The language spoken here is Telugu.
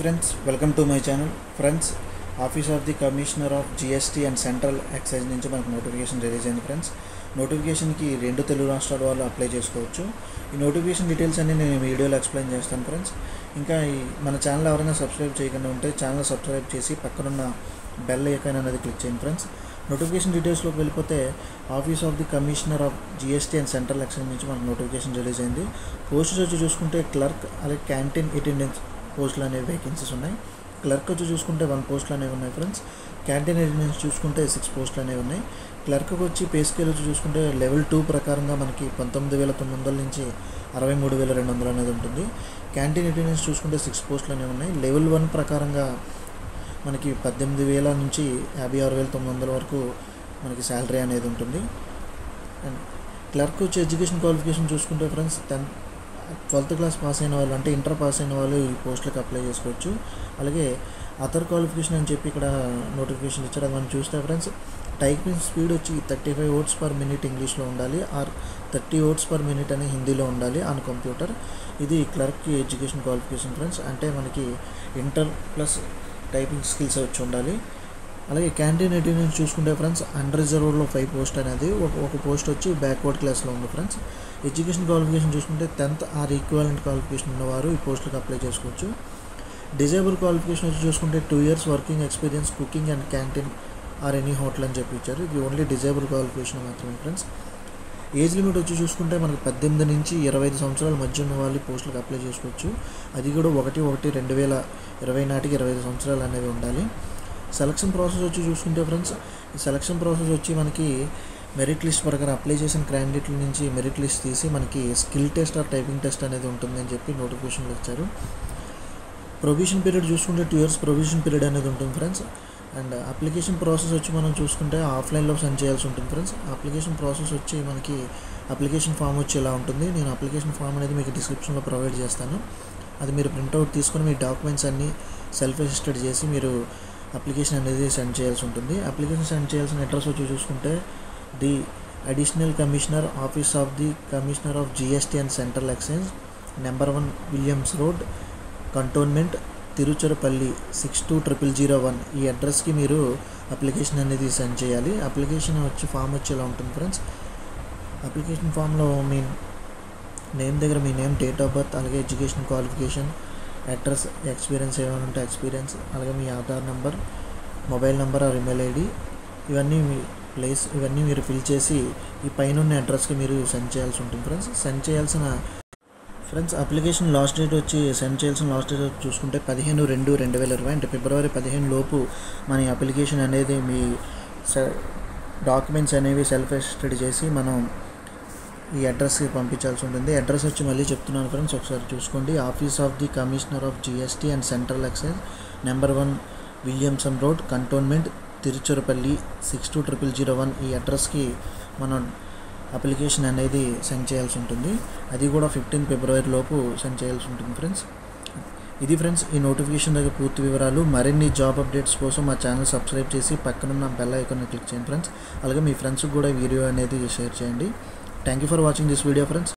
Friends welcome to my channel friends office of the commissioner of GST and central excise నుంచి మనకు నోటిఫికేషన్ రిలీజ్ అయింది ఫ్రెండ్స్ నోటిఫికేషన్కి రెండు తెలుగు రాష్ట్రాల వాళ్ళు అప్లై చేసుకోవచ్చు. ఈ నోటిఫికేషన్ డీటెయిల్స్ అన్ని నేను వీడియోలో ఎక్స్ప్లెయిన్ చేస్తాను ఫ్రెండ్స్ ఇంకా ఈ మన ఛానల్ ఎవరైనా సబ్స్క్రైబ్ చేయకుండా ఉంటే ఛానల్ సబ్స్క్రైబ్ చేసి పక్కనున్న బెల్ ఐకాన్ అనేది క్లిక్ చేయండి ఫ్రెండ్స్ నోటిఫికేషన్ డీటెయిల్స్లోకి వెళ్ళిపోతే office of the commissioner of GST and central excise నుంచి మనకు నోటిఫికేషన్ రిలీజ్ అయింది. పోస్ట్స్ వచ్చి చూసుకుంటే క్లర్క్ అలాగే క్యాంటీన్ అటెండెన్స్ పోస్టులు అనేవి వేకెన్సీస్ ఉన్నాయి. క్లర్క్ వచ్చి చూసుకుంటే వన్ పోస్టులు అనేవి ఉన్నాయి ఫ్రెండ్స్ క్యాంటీన్ అటెండెన్స్ చూసుకుంటే సిక్స్ పోస్టులు అనేవి ఉన్నాయి క్లర్క్కి వచ్చి పే స్కేల్ వచ్చి చూసుకుంటే లెవెల్ టూ ప్రకారంగా మనకి పంతొమ్మిది వేల తొమ్మిది వందల నుంచి అరవై మూడు వేల రెండు వందలు అనేది ఉంటుంది. క్యాంటీన్ అటెండెన్స్ చూసుకుంటే సిక్స్ పోస్టులు అనేవి ఉన్నాయి. లెవెల్ వన్ ప్రకారంగా మనకి పద్దెనిమిది వేల నుంచి యాభై ఆరు వేల తొమ్మిది వందల వరకు మనకి శాలరీ అనేది ఉంటుంది. అండ్ క్లర్క్ వచ్చి ఎడ్యుకేషన్ క్వాలిఫికేషన్ చూసుకుంటే friends tenth twelfth class pass అయిన వాళ్ళు అంటే ఇంటర్ పాస్ అయిన వాళ్ళు ఈ పోస్టులకు అప్లై చేసుకోవచ్చు. అలాగే అదర్ క్వాలిఫికేషన్ అని చెప్పి ఇక్కడ నోటిఫికేషన్ ఇచ్చారు. అది మనం చూస్తే ఫ్రెండ్స్ టైపింగ్ స్పీడ్ వచ్చి thirty five words per minute ఇంగ్లీష్లో ఉండాలి. Or thirty words per minute అని హిందీలో ఉండాలి ఆన్ కంప్యూటర్. ఇది క్లర్క్ ఎడ్యుకేషన్ క్వాలిఫికేషన్ ఫ్రెండ్స్. అంటే మనకి ఇంటర్ ప్లస్ టైపింగ్ స్కిల్స్ వచ్చి ఉండాలి. అలాగే క్యాంటీన్ అటెండెన్స్ చూసుకుంటే ఫ్రెండ్స్ అండర్ రిజర్వ్లో ఫైవ్ పోస్ట్ అనేది ఒక ఒక పోస్ట్ వచ్చి బ్యాక్వర్డ్ క్లాస్లో ఉంది ఫ్రెండ్స్. ఎడ్యుకేషన్ క్వాలిఫికేషన్ చూసుకుంటే టెన్త్ ఆర్ ఈక్వాలెంట్ క్వాలిఫికేషన్ ఉన్నవారు ఈ పోస్టులకు అప్లై చేసుకోవచ్చు. డిజేబుల్ క్వాలిఫికేషన్ వచ్చి చూసుకుంటే two years working experience cooking and canteen or any hotel అని చెప్పి ఇచ్చారు ఇది ఓన్లీ డిజేబుల్ క్వాలిఫికేషన్ మాత్రమే ఫ్రెండ్స్. ఏజ్ లిమిట్ వచ్చి చూసుకుంటే మనకి పద్దెనిమిది నుంచి ఇరవై ఐదు సంవత్సరాల మధ్య ఉన్న వాళ్ళు పోస్టులకు అప్లై చేసుకోవచ్చు. అది కూడా ఒకటి ఒకటి రెండు వేల ఇరవై నాటికి ఇరవై ఐదు సంవత్సరాలు అనేవి ఉండాలి. సెలక్షన్ ప్రాసెస్ వచ్చి చూసుకుంటే ఫ్రెండ్స్ సెలక్షన్ ప్రాసెస్ వచ్చి మనకి మెరిట్ లిస్ట్ ప్రకారం అప్లై చేసిన క్యాండిడేట్ల నుంచి మెరిట్ లిస్ట్ తీసి మనకి skill test or typing test అనేది ఉంటుందని చెప్పి నోటిఫికేషన్లు ఇచ్చారు. ప్రొవిజన్ పీరియడ్ చూసుకుంటే టూ ఇయర్స్ ప్రొవిజన్ పీరియడ్ అనేది ఉంటుంది ఫ్రెండ్స్ అండ్ అప్లికేషన్ ప్రాసెస్ వచ్చి మనం చూసుకుంటే ఆఫ్లైన్లో సెండ్ చేయాల్సి ఉంటుంది ఫ్రెండ్స్ అప్లికేషన్ ప్రాసెస్ వచ్చి మనకి అప్లికేషన్ ఫామ్ వచ్చి ఇలా ఉంటుంది. నేను అప్లికేషన్ ఫామ్ అనేది మీకు డిస్క్రిప్షన్లో ప్రొవైడ్ చేస్తాను. అది మీరు ప్రింట్అవుట్ తీసుకొని మీ డాక్యుమెంట్స్ అన్నీ సెల్ఫ్ అసిస్టెడ్ చేసి మీరు అప్లికేషన్ అనేది సెండ్ చేయాల్సి ఉంటుంది. అప్లికేషన్ సెండ్ చేయాల్సిన అడ్రస్ వచ్చి చూసుకుంటే the additional commissioner office of the commissioner of GST and central exchange number one Williams road cantonment Tiruchirappalli six two triple zero one ఈ అడ్రస్కి మీరు అప్లికేషన్ అనేది సెండ్ చేయాలి. అప్లికేషన్ వచ్చి ఫామ్ వచ్చి ఇలా ఉంటుంది ఫ్రెండ్స్ అప్లికేషన్ ఫామ్లో మీ నేమ్ దగ్గర మీ నేమ్ డేట్ ఆఫ్ బర్త్ అలాగే ఎడ్యుకేషన్ క్వాలిఫికేషన్ అడ్రస్ ఎక్స్పీరియన్స్ ఏమైనా ఉంటే ఎక్స్పీరియన్స్ అలాగే మీ Aadhaar number mobile number or email ID ఇవన్నీ మీ ప్లేస్ ఇవన్నీ మీరు ఫిల్ చేసి ఈ పైన ఉన్న అడ్రస్కి మీరు సెండ్ చేయాల్సి ఉంటుంది. ఫ్రెండ్స్ సెండ్ చేయాల్సిన ఫ్రెండ్స్ అప్లికేషన్ లాస్ట్ డేట్ వచ్చి సెండ్ చేయాల్సిన లాస్ట్ డేట్ వచ్చి చూసుకుంటే పదిహేను రెండు రెండు వేల ఇరవై అంటే ఫిబ్రవరి పదిహేను లోపు మన అప్లికేషన్ అనేది మీ డాక్యుమెంట్స్ అనేవి సెల్ఫ్ ఎస్టెడ్ చేసి మనం ఈ అడ్రస్కి పంపించాల్సి ఉంటుంది. అడ్రస్ వచ్చి మళ్ళీ చెప్తున్నాను ఫ్రెండ్స్ ఒకసారి చూసుకోండి. Office of the commissioner of GST and central excise number one Williamson road cantonment Tiruchirappalli six two triple zero one ఈ అడ్రస్కి మనం అప్లికేషన్ అనేది సెండ్ చేయాల్సి ఉంటుంది. అది కూడా ఫిఫ్టీన్ ఫిబ్రవరి లోపు సెండ్ చేయాల్సి ఉంటుంది ఫ్రెండ్స్. ఇది ఫ్రెండ్స్ ఈ నోటిఫికేషన్ దగ్గర పూర్తి వివరాలు మరిన్ని జాబ్ అప్డేట్స్ కోసం మా ఛానల్ సబ్స్క్రైబ్ చేసి పక్కనున్న బెల్ ఐకాన్ని క్లిక్ చేయండి ఫ్రెండ్స్. అలాగే మీ ఫ్రెండ్స్కి కూడా వీడియో అనేది షేర్ చేయండి. Thank you for watching this video friends.